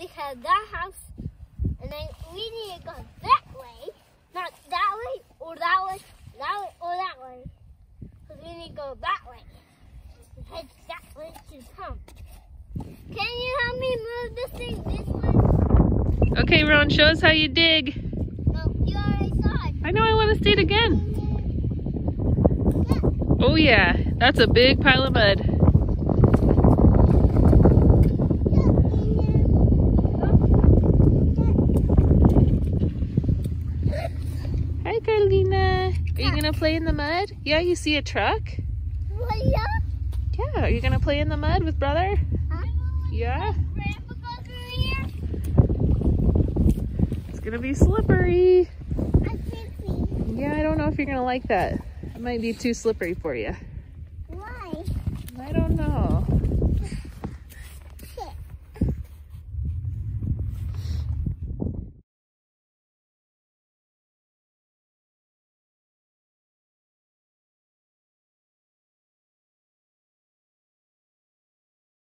because that house, and then we need to go that way, not that way or that way, that way or that way, because we need to go that way. Head that way to pump. Can you help me move this thing this way? Okay, Rowan, show us how you dig. No, you already saw it. I know I want to see it again. Oh yeah, that's a big pile of mud. Hi, Carolina. Are you gonna play in the mud? Yeah, you see a truck? Well, yeah. Yeah, are you gonna play in the mud with brother? Huh? Yeah. Grandpa go through here? It's gonna be slippery. I. Yeah, I don't know if you're gonna like that. It might be too slippery for you. Why? I don't know.